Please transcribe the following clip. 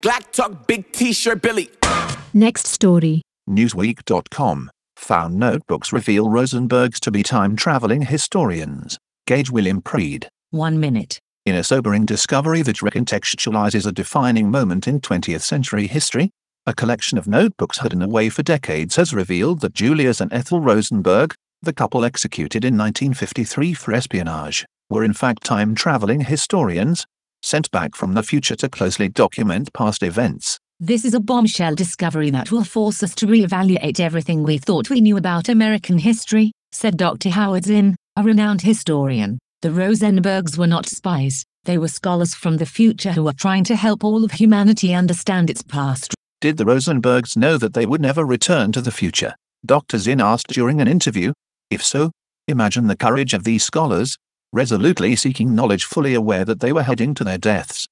Black Talk Big T-shirt Billy. Next story. Newsweek.com. Found notebooks reveal Rosenbergs to be time traveling historians. Gage William Preed. One minute. In a sobering discovery that recontextualizes a defining moment in 20th century history, a collection of notebooks hidden away for decades has revealed that Julius and Ethel Rosenberg, the couple executed in 1953 for espionage, were in fact time traveling historians, sent back from the future to closely document past events. This is a bombshell discovery that will force us to reevaluate everything we thought we knew about American history, said Dr. Howard Zinn, a renowned historian. The Rosenbergs were not spies, they were scholars from the future who were trying to help all of humanity understand its past. Did the Rosenbergs know that they would never return to the future? Dr. Zinn asked during an interview. If so, imagine the courage of these scholars, resolutely seeking knowledge fully aware that they were heading to their deaths.